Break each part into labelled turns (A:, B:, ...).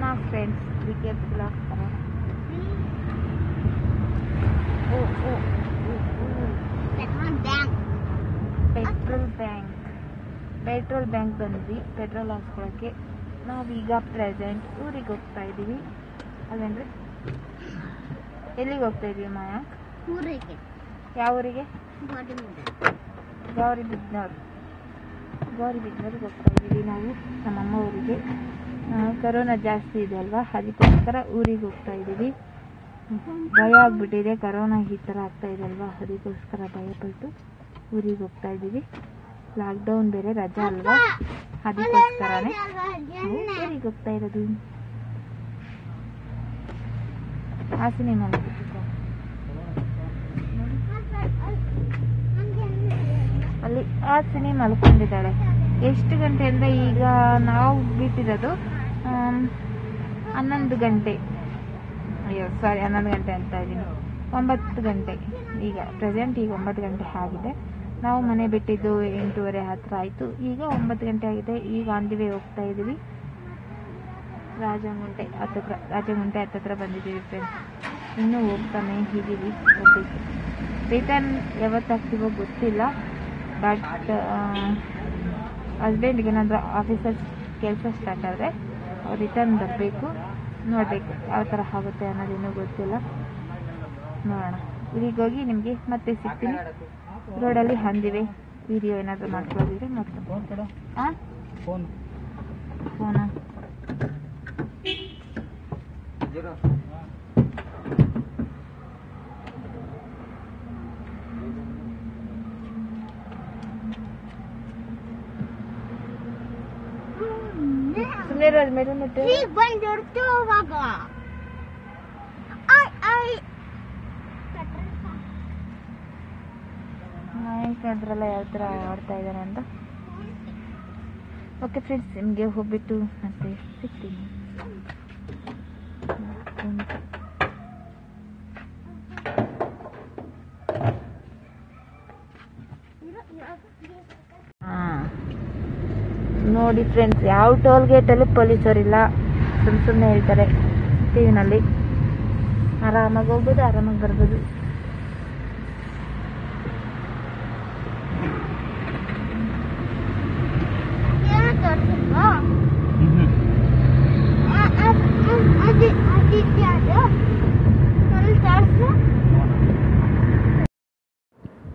A: ಮಾಡೋಣ friends cricket ಆಗ್ತಾರೆ petrol bank petrol bank ಬಂದ್ವಿ. ಪೆಟ್ರೋಲ್ ಹಾಕ್ಸ್ಕೊಳ್ಳೋಕ್ಕೆ ನಾವೀಗ ಪ್ರೆಸೆಂಟ್ ಊರಿಗೆ ಹೋಗ್ತಾ ಇದ್ದೀವಿ. ಅಲ್ಲೇನ್ರಿ ಎಲ್ಲಿಗೆ ಹೋಗ್ತಾ ಇದೀವಿ ಮಾಯಾಕ್
B: ಊರಿಗೆ.
A: ಯಾವ ಊರಿಗೆ? ಗೌರಿ ಬಿದ್ನವ್ರು ಗೌರಿ ಬಿದ್ನವ್ರಿಗೆ ಹೋಗ್ತಾ ಇದ್ದೀವಿ ನಾವು ನಮ್ಮಮ್ಮ ಊರಿಗೆ. ಕರೋನಾ ಜಾಸ್ತಿ ಇದೆ ಅಲ್ವಾ? ಅದಕ್ಕೋಸ್ಕರ ಊರಿಗೆ ಹೋಗ್ತಾ ಇದ್ದೀವಿ. ಭಯ ಆಗ್ಬಿಟ್ಟಿದೆ. ಕರೋನಾ ಈ ಥರ ಆಗ್ತಾ ಇದೆ ಅಲ್ವಾ? ಅದಕ್ಕೋಸ್ಕರ ಭಯಪಟ್ಟು ಊರಿಗೆ ಹೋಗ್ತಾ ಇದ್ದೀವಿ. ಲಾಕ್ಡೌನ್ ಬೇರೆ, ರಜಾ ಅಲ್ವಾ? ಅದಕ್ಕೋಸ್ಕರನೇ ಊರಿಗೆ ಹೋಗ್ತಾ ಇರೋದು. ಹಾಸಿನಿ ಮಲಗಿದ್ದು ಅಲ್ಲಿ ಹಾಸಿನಿ ಮಲ್ಕೊಂಡಿದ್ದಾಳೆ ಎಷ್ಟು ಗಂಟೆ ಅಂದರೆ ಈಗ ನಾವು ಬಿಟ್ಟಿರೋದು ಹನ್ನೊಂದು ಗಂಟೆ. ಅಯ್ಯೋ ಸಾರಿ ಹನ್ನೊಂದು ಗಂಟೆ ಅಂತ ಇದ್ದೀನಿ. ಒಂಬತ್ತು ಗಂಟೆ. ಈಗ ಪ್ರೆಸೆಂಟ್ ಈಗ ಒಂಬತ್ತು ಗಂಟೆ ಆಗಿದೆ. ನಾವು ಮನೆ ಬಿಟ್ಟಿದ್ದು ಎಂಟೂವರೆ ಹತ್ತಿರ ಆಯಿತು. ಈಗ ಒಂಬತ್ತು ಗಂಟೆ ಆಗಿದೆ. ಈಗ ಆನ್ ದಿ ವೇ ಹೋಗ್ತಾ ಇದ್ದೀವಿ. ರಾಜಗುಂಟೆ ಹತ್ತತ್ರ ರಾಜಗುಂಟೆ ಹತ್ತತ್ರ ಬಂದಿದ್ದೀವಿ ಫ್ರೆಂಡ್ಸ್ ಇನ್ನೂ ಹೋಗ್ತಾನೆ ಇದ್ದೀವಿ. ಹೋಗ್ಬೇಕು. ರಿಟರ್ನ್ ಯಾವತ್ತಾಗ್ತೀವೋ ಗೊತ್ತಿಲ್ಲ ಬಟ್ ಹಸ್ಬೆಂಡ್ಗೆ ಏನಾದರೂ ಆಫೀಸಲ್ಲಿ ಕೆಲಸ ಸ್ಟಾರ್ಟ್ ಆದರೆ ರಿಟರ್ನ್ ಬರಬೇಕು. ನೋಡಬೇಕು ಯಾವ ಥರ ಆಗುತ್ತೆ ಅನ್ನೋದು ಇನ್ನೂ ಗೊತ್ತಿಲ್ಲ. ನೋಡೋಣ. ಇಲ್ಲಿಗೆ ಹೋಗಿ ನಿಮಗೆ ಮತ್ತೆ ಸಿಗ್ತೀನಿ. ರೋಡಲ್ಲಿ ಹಂದಿವೆ. ವಿಡಿಯೋ ಏನಾದರೂ ಮಾಡ್ಕೊಳ್ಳೋದಿದ್ರೆ ಮಾಡ್ಕೊಂಡು ಹಾಂ
C: ಫೋನ್
A: ಫೋನಾ ಸುಮ್ಮನೆ ಇರೋದು ಮೇಲೆ ಮತ್ತೆ
B: ಈಗ ಬಂದಿರ್ತು ಅವಾಗ ಆಯ್ ಆಯ್
A: ನಾಯಕದ್ರಲ್ಲ ಯಾವ ಥರ ಆಡ್ತಾ ಇದ್ದಾರೆ ಅಂತ ಓಕೆ ಫ್ರೆಂಡ್ಸ್ ನಿಮಗೆ ಹೋಗ್ಬಿಟ್ಟು ಮತ್ತೆ ಸಿಗ್ತೀನಿ ಹಾಂ ನೋಡಿ ಫ್ರೆಂಡ್ಸ್ ಯಾವ ಟೋಲ್ ಗೇಟಲ್ಲೂ ಪೊಲೀಸರಿಲ್ಲ ಸುಮ್ಮ ಸುಮ್ಮನೆ ಹೇಳ್ತಾರೆ ಟಿ ವಿನಲ್ಲಿ ಆರಾಮಾಗಿ ಹೋಗ್ಬೋದು, ಆರಾಮಾಗಿ ಬರ್ಬೋದು.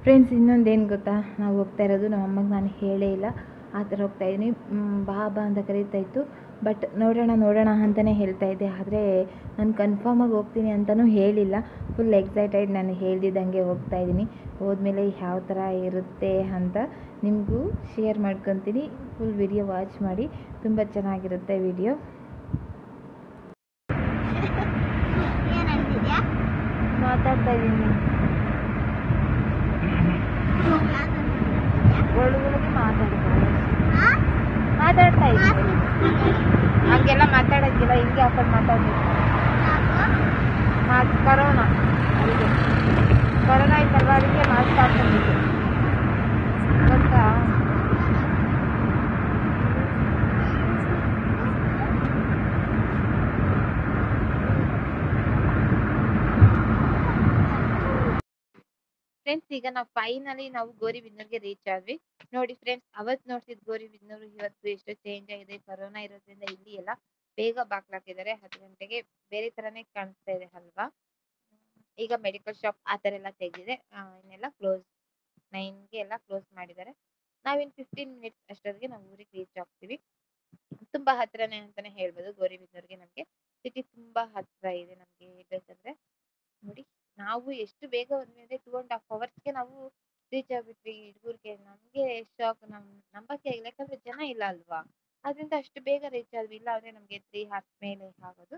A: ಫ್ರೆಂಡ್ಸ್ ಇನ್ನೊಂದೇನು ಗೊತ್ತಾ? ನಾವು ಹೋಗ್ತಾ ಇರೋದು ನಮ್ಮ ಅಮ್ಮಗೆ ನಾನು ಹೇಳೇ ಇಲ್ಲ. ಆ ಥರ ಹೋಗ್ತಾ ಇದ್ದೀನಿ ಬಾ ಬಾ ಅಂತ ಕರೀತಾ ಇತ್ತು. ಬಟ್ ನೋಡೋಣ ನೋಡೋಣ ಅಂತಲೇ ಹೇಳ್ತಾ ಇದ್ದೆ. ಆದರೆ ನಾನು ಕನ್ಫರ್ಮಾಗಿ ಹೋಗ್ತೀನಿ ಅಂತಲೂ ಹೇಳಿಲ್ಲ. ಫುಲ್ ಎಕ್ಸೈಟೆಡ್ ನಾನು ಹೇಳ್ದಿದ್ದಂಗೆ ಹೋಗ್ತಾ ಇದ್ದೀನಿ ಹೋದ್ಮೇಲೆ ಯಾವ ಥರ ಇರುತ್ತೆ ಅಂತ ನಿಮಗೂ ಶೇರ್ ಮಾಡ್ಕೊತೀನಿ. ಫುಲ್ ವಿಡಿಯೋ ವಾಚ್ ಮಾಡಿ. ತುಂಬ ಚೆನ್ನಾಗಿರುತ್ತೆ ವಿಡಿಯೋ ಮಾತಾಡ್ತಾ ಇದ್ದೀನಿ ಮಾತಾಡ್ತಾ ಇದ್ದೀನಿ ಹಂಗೆಲ್ಲ ಮಾತಾಡೋದಿಲ್ಲ, ಹಿಂಗೆ ಹಾಕೊಂಡು ಮಾತಾಡ್ಬೇಕು. Mask corona. ಅದಕ್ಕೆ ಕರೋನಾ ಅದಕ್ಕೆ ಮಾಸ್ಕ್ ಹಾಕೊಂಡಿದ್ದೆ. ಗೊತ್ತಾ? ಫ್ರೆಂಡ್ಸ್ ಈಗ ನಾವು ಫೈನಲಿ ನಾವು ಗೋರಿಬಿದನೂರ್ಗೆ ರೀಚ್ ಆದ್ವಿ. ನೋಡಿ ಫ್ರೆಂಡ್ಸ್ ಅವತ್ತು ನೋಡ್ತಿದ್ ಗೋರಿಬಿದನೂರು ಇವತ್ತು ಎಷ್ಟು ಚೇಂಜ್ ಆಗಿದೆ. ಕರೋನಾ ಇರೋದ್ರಿಂದ ಇಲ್ಲಿ ಎಲ್ಲ ಬೇಗ ಬಾಕ್ಲಾಕಿದ್ದಾರೆ ಹತ್ತು ಗಂಟೆಗೆ ಬೇರೆ ತರನೇ ಕಾಣಿಸ್ತಾ ಇದೆ ಅಲ್ವಾ? ಈಗ ಮೆಡಿಕಲ್ ಶಾಪ್ ಆ ಥರ ಎಲ್ಲ ತೆಗೆದಿದೆ. ಇನ್ನೆಲ್ಲ ಕ್ಲೋಸ್ ನೈನ್ಗೆ ಎಲ್ಲ ಕ್ಲೋಸ್ ಮಾಡಿದ್ದಾರೆ. ನಾವಿನ್ ಫಿಫ್ಟೀನ್ ಮಿನಿಟ್ಸ್ ಅಷ್ಟೊತ್ತಿಗೆ ನಾವು ಊರಿಗೆ ರೀಚ್ ಆಗ್ತೀವಿ. ತುಂಬಾ ಹತ್ರನೇ ಅಂತಾನೆ ಹೇಳ್ಬೋದು ಗೋರಿಬಿದನೂರ್ಗೆ ನಮಗೆ. ಸಿಟಿ ತುಂಬಾ ಹತ್ರ ಇದೆ ನಮಗೆ ಹೇಳ್ಬೇಕಂದ್ರೆ. ನೋಡಿ. ನಾವು ಎಷ್ಟು ಬೇಗ ಬಂದ್ವಿ ಟೂ ಅಂಡ್ ಹಾಫ್ ಅವರ್ಸ್ಗೆ ನಾವು ರೀಚ್ ಆಗ್ಬಿಟ್ವಿ ಹುಡುಗರಿಗೆ. ನಮಗೆ ಶಾಕ್ ನಮ್ ನಂಬಕ್ಕೆ ಆಗಿಲ್ಲ ಯಾಕಂದ್ರೆ ಜನ ಇಲ್ಲ ಅಲ್ವಾ? ಅದರಿಂದ ಅಷ್ಟು ಬೇಗ ರೀಚ್ ಆದ್ವಿ. ಇಲ್ಲ ಅಂದ್ರೆ ನಮ್ಗೆ ತ್ರೀ ಹಾರ್ಸ್ ಮೇಲೆ ಆಗೋದು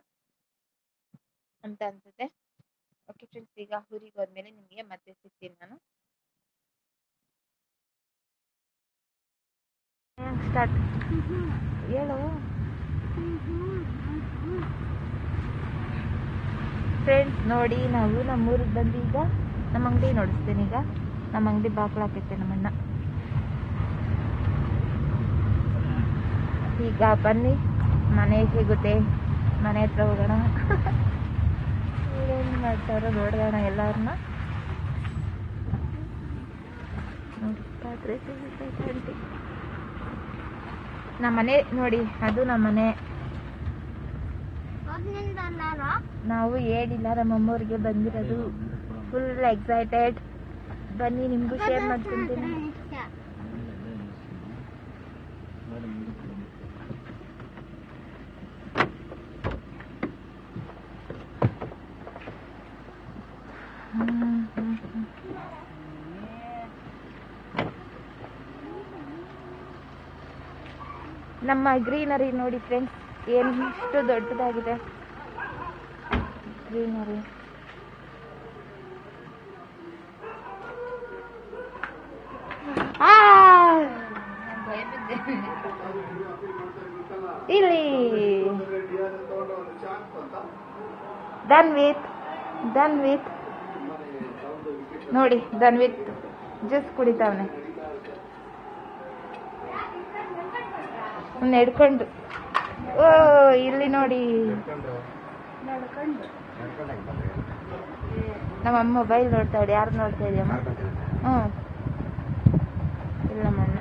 A: ಅಂತ ಅನ್ಸುತ್ತೆ. ಓಕೆ ಫ್ರೆಂಡ್ಸ್ ಈಗ ಊರಿಗೆ ಹೋದ್ಮೇಲೆ ನಿಮಗೆ ಮತ್ತೆ ಸಿಗ್ತೀನಿ ನಾನು. ಸ್ಟಾರ್ಟ್ ಹೇಳು. ಫ್ರೆಂಡ್ಸ್ ನೋಡಿ ನಾವು ನಮ್ಮ ಊರಿಗೆ ಬಂದು ಈಗ ನಮ್ಮ ಅಂಗಡಿ ನೋಡಿಸ್ತೀನಿ ಈಗ. ನಮ್ಮ ಅಂಗಡಿ ಬಾಕ್ಲಾಕೈತೆ ನಮ್ಮಣ್ಣ ಈಗ ಬನ್ನಿ, ಮನೆ ಸಿಗುತ್ತೆ. ಮನೆ ಹತ್ರ ಹೋಗೋಣ. ಏನು ಮಾಡ್ತಾರೋ ನೋಡೋಣ ಎಲ್ಲರನ್ನ ನೋಡಿ ಪಾತ್ರೆ ಸಿಗುತ್ತೈತೆ ಆಂಟಿ. ನಮ್ಮ ಮನೆ ನೋಡಿ, ಅದು ನಮ್ಮ ಮನೆ
B: ಮೊದ್ಲಿಂದ ನಾನು
A: ನಾವು ಹೇಳಿಲ್ಲ ನಮ್ಮ ಅಮ್ಮವ್ರಿಗೆ ಬಂದಿರೋದು ಫುಲ್ ಎಕ್ಸೈಟೆಡ್ ಬನ್ನಿ ನಿಮ್ಗೂ ಶೇರ್ ಮಾಡ್ಕೊಂತೀನಿ. ನಮ್ಮ ಗ್ರೀನರಿ ನೋಡಿ ಫ್ರೆಂಡ್ಸ್ ಎಷ್ಟು ದೊಡ್ಡದಾಗಿದೆ? ಗ್ರೀನರಿ ಇಲ್ಲಿ. ಧನ್ ವಿತ್ ಧನ್ ವಿತ್ ನೋಡಿ ಧನ್ ವಿತ್ ಜ್ಯೂಸ್ ಕುಡಿತಾವನೆ. ನಡ್ಕೊಂಡು. ಓ, ಇಲ್ಲಿ ನೋಡಿ. ನಮ್ಮ ಅಮ್ಮ ಮೊಬೈಲ್ ನೋಡ್ತಾಳೆ ಯಾರು ನೋಡ್ತಾ ಇದೆಯಮ್ಮ? ಹ್ಞೂ ಇಲ್ಲ ಮಣ್ಣ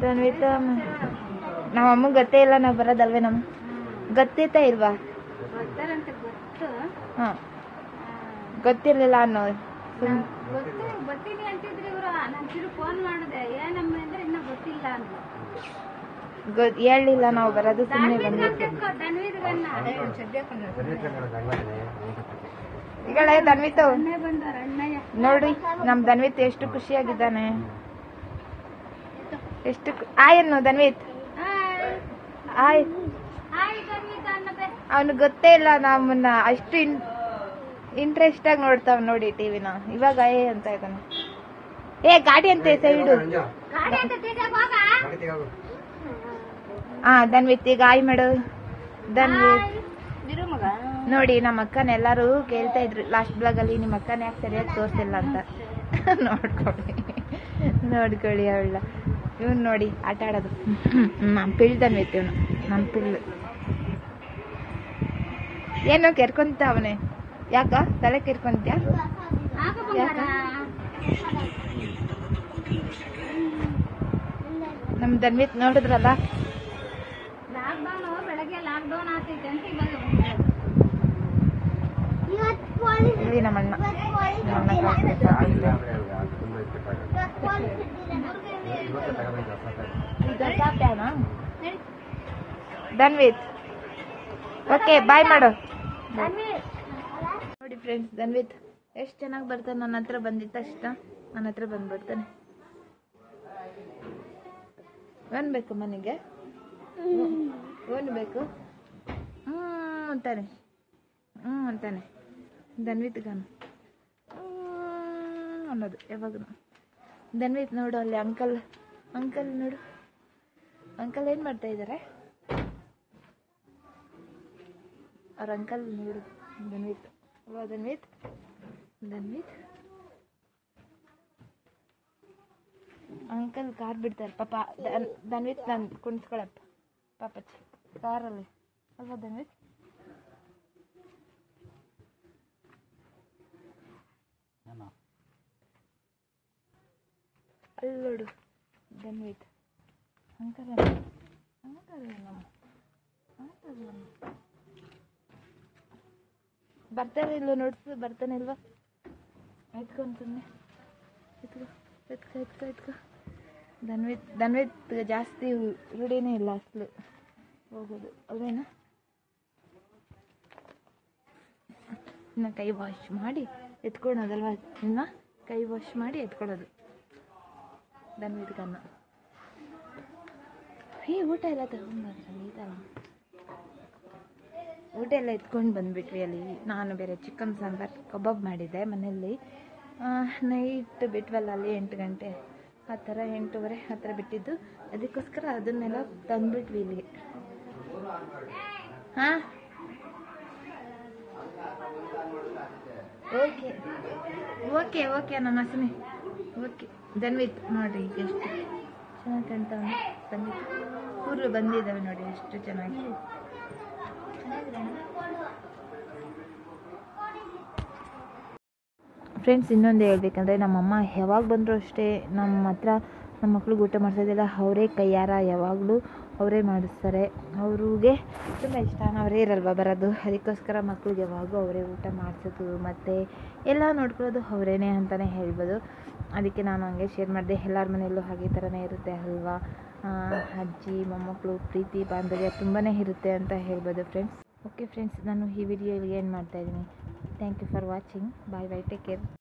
A: ಧನ್ವಿತ ನಮ್ಮ ಅಮ್ಮ ಗೊತ್ತೇ ಇಲ್ಲ ನಾವು ಬರೋದಲ್ವೇ ನಮ್ಮ ಗೊತ್ತಿತ್ತಾ ಇಲ್ವಾ? ಹಾಂ. ಗೊತ್ತಿರಲಿಲ್ಲ ಅನ್ನೋ ಸುಮ್
B: ಗೊತ್ತು ಬರ್ತೀನಿ ಅಂತಿದ್ರಿ ಇವ್ರು. ನಾನು ತಿರು ಫೋನ್ ಮಾಡಿದೆ. ಏನಮ್ಮ ಅಂದ್ರೆ ಇನ್ನೂ ಗೊತ್ತಿಲ್ಲ ಅಂತ
A: ಗೊತ್ ಹೇಳಲಿಲ್ಲ ನಾವು ಬರೋದು ಸುಮ್ಮನೆ ಬಂದ್ಬಿಟ್ಟು.
B: ಧನ್ವೀರ್ಗನ್ನ
A: ಈಗ ಧನ್ವಿತ್
B: ಅಣ್ಣೇ. ಬಂದಾರ ಅಣ್ಣಯ್ಯ.
A: ನೋಡಿ ನಮ್ ಧನ್ವಿತ್ ಎಷ್ಟು ಖುಷಿಯಾಗಿದ್ದಾನೆ. ಎಷ್ಟು ಆಯ್ ಅನ್ನು ಧನ್ವಿತ್
B: ಹಾಯ್. ಹಾಯ್. ಧನ್ವಿತ
A: ಅವನಿಗೆ ಗೊತ್ತೇ ಇಲ್ಲ ನಮ್ಮನ್ನ. ಅಷ್ಟು ಇನ್ ಇಂಟ್ರೆಸ್ಟ್ ಆಗಿ ನೋಡ್ತಾವ್ ನೋಡಿ ಟಿವಿನ ಇವಾಗ ಏ ಅಂತ ಇದ್ದಾನೆ ಏ ಗಾಡಿ ಅಂತ ಸೈಡು ಹಾ ದನ್ವಿತ್ ಈಗ ಆಯ್ ಮಾಡು
B: ದನ್ವಿತ್
A: ನೋಡಿ ನಮ್ಮ ಅಕ್ಕನ ಎಲ್ಲಾರು ಕೇಳ್ತಾ ಇದ್ರು. ಲಾಸ್ಟ್ ಬ್ಲಾಗ್ ಅಲ್ಲಿ ನಿಮ್ಮ ಅಕ್ಕನ ಯಾಕೆ ಸರಿಯಾಗಿ ತೋರಿಸಿಲ್ಲ ಅಂತ. ನೋಡ್ಕೊಳ್ಳಿ. ನೋಡ್ಕೊಳ್ಳಿ ಅವಳ. ಇವ್ನು ನೋಡಿ ಆಟ ಆಡೋದು. ನಮ್ಮ ಪಿಳ್ದನ್ವಿತ್ ಇವನು ನಮ್ಮ ಪಿಳ್ಳು ಏನೋ ಕೆರ್ಕೊಂತ ಅವನೇ. ಯಾಕ? ತಲೆ ಕೆರ್ಕೊಂತ್ಯಾ? ನಮ್ ಧನ್ವಿತ್ ನೋಡಿದ್ರಲ್ಲ? ನಮ್ಮಣ್ಣ. ಧನ್ವಿತ್. ಓಕೆ ಬಾಯ್ ಮಾಡು. ನೋಡಿ ಫ್ರೆಂಡ್ಸ್ ಧನ್ವಿತ್ ಎಷ್ಟು ಚೆನ್ನಾಗಿ ಬರ್ತಾನೆ ನನ್ನ ಹತ್ರ ಬಂದಿದ್ದ ತಕ್ಷಣ ನನ್ನ ಹತ್ರ ಬಂದ್ಬಿಡ್ತಾನೆ. ಬೇಕು ಮನೆಗೆ? ಏನು ಬೇಕು? ಹ್ಞೂ ಅಂತಾನೆ. ಹ್ಞೂ ಅಂತಾನೆ. ಧನ್ವಿತ್ ಗಾನು. ಅನ್ನೋದು ಯಾವಾಗ ಧನ್ವಿತ್ ನೋಡು ಅಲ್ಲಿ ಅಂಕಲ್ ಅಂಕಲ್ ನೋಡು. ಅಂಕಲ್ ಏನು ಮಾಡ್ತಾ ಇದ್ದಾರೆ ಅವ್ರ ಅಂಕಲ್ ನೋಡು ಧನ್ವಿತ್ ಅಲ್ವಾ ಧನ್ವಿತ್ ಧನ್ವಿತ್ ಅಂಕಲ್ ಕಾರ್ ಬಿಡ್ತಾರೆ ಪಾಪ. ದನ್ವಿತ್ ನಾನು ಕುಣಿಸ್ಕೊಳಪ್ಪ. ಪಾಪ ಕಾರಲ್ಲಿ. ಅಲ್ವಾ ದನ್ವಿತ್ ಅಲ್ಲಿ ನೋಡು. ಧನ್ವಿತ್ ಅಂಕಲ್ ಅಂಕಲ್ ನಮ್ಮ ಅಂಕಲ್ ನಮ್ಮ ಬರ್ತಾನೆ ಇಲ್ವ ನೋಡ್ಸು, ಬರ್ತಾನೆ ಇಲ್ವಾ? ಎತ್ಕೊ ಅಂತಂದೆ ಎತ್ಕೊ ಎತ್ಕೊ ಎತ್ಕೊ ಎತ್ಕೊ. ಧನ್ವಿತ್ ಜಾಸ್ತಿ ರೂಢಿನೇ ಇಲ್ಲ ಅಸಲು. ಹೋಗೋದು. ಅಲ್ವೇನಾ? ಇನ್ನು ಕೈ ವಾಶ್ ಮಾಡಿ ಎತ್ಕೊಳೋದಲ್ವಾ? ಇನ್ನು ಕೈ ವಾಶ್ ಮಾಡಿ ಎತ್ಕೊಳ್ಳೋದು ಧನ್ವಿತ್ ಕನ್ನ ಏ, ಊಟ ಎಲ್ಲ ತಗೊಂಡ್ಬಂದ್ರಲ್ಲ ಇದಲ್ಲ ಊಟ ಎಲ್ಲ ಎತ್ಕೊಂಡು ಬಂದ್ಬಿಟ್ವಿ ಅಲ್ಲಿ. ನಾನು ಬೇರೆ ಚಿಕನ್ ಸಾಂಬಾರ್ ಕಬಾಬ್ ಮಾಡಿದ್ದೆ ಮನೆಯಲ್ಲಿ. ನೈಟ್ ಬಿಟ್ವಲ್ಲ ಅಲ್ಲಿ ಎಂಟು ಗಂಟೆ. ಆ ಥರ ಎಂಟೂವರೆ, ಆ ಥರ ಬಿಟ್ಟಿದ್ದು. ಅದಕ್ಕೋಸ್ಕರ ಅದನ್ನೆಲ್ಲ ತಂದ್ಬಿಟ್ವಿ ಇಲ್ಲಿಗೆ ಹಾಂ? ಓಕೆ ಓಕೆ ಓಕೆ ನನ್ನ ಹಸನೆ ಓಕೆ ದನ್ವಿತ್ ನೋಡಿರಿ ಈಗ ಎಷ್ಟು ಚೆನ್ನಾಗಿ ಕಾಣ್ತಾವೆ ಬಂದಿತ್ತು. ಕೂರು ಬಂದಿದ್ದಾವೆ ನೋಡಿ, ಎಷ್ಟು ಚೆನ್ನಾಗಿ. ಫ್ರೆಂಡ್ಸ್ ಇನ್ನೊಂದು ಹೇಳ್ಬೇಕಂದ್ರೆ ನಮ್ಮಮ್ಮ ಯಾವಾಗ ಬಂದರೂ ಅಷ್ಟೇ ನಮ್ಮ ಹತ್ರ ನಮ್ಮ ಮಕ್ಕಳು ಊಟ ಮಾಡಿಸೋದಿಲ್ಲ ಅವರೇ ಕೈಯಾರ ಯಾವಾಗಲೂ ಅವರೇ ಮಾಡಿಸ್ತಾರೆ. ಅವ್ರಿಗೆ ತುಂಬ ಇಷ್ಟ ಅವರೇ ಇರಲ್ವ ಬರೋದು? ಅದಕ್ಕೋಸ್ಕರ ಮಕ್ಕಳಿಗೆ ಯಾವಾಗೂ ಅವರೇ ಊಟ ಮಾಡಿಸೋದು ಮತ್ತು ಎಲ್ಲ ನೋಡ್ಕೊಳ್ಳೋದು ಅವರೇನೆ ಅಂತಲೇ ಹೇಳ್ಬೋದು. ಅದಕ್ಕೆ ನಾನು ಹಂಗೆ ಶೇರ್ ಮಾಡಿದೆ, ಎಲ್ಲರ ಮನೆಯಲ್ಲೂ ಹಾಗೆ ಥರನೇ ಇರುತ್ತೆ ಅಲ್ವಾ? ಅಜ್ಜಿ ಮೊಮ್ಮಕ್ಕಳು ಪ್ರೀತಿ, ಬಾಂಧವ್ಯ ತುಂಬಾ ಇರುತ್ತೆ ಅಂತ ಹೇಳ್ಬೋದು ಫ್ರೆಂಡ್ಸ್ ಓಕೆ ಫ್ರೆಂಡ್ಸ್ ನಾನು ಈ ವಿಡಿಯೋ ಏನು ಮಾಡ್ತಾಯಿದ್ದೀನಿ thank you for watching bye bye take care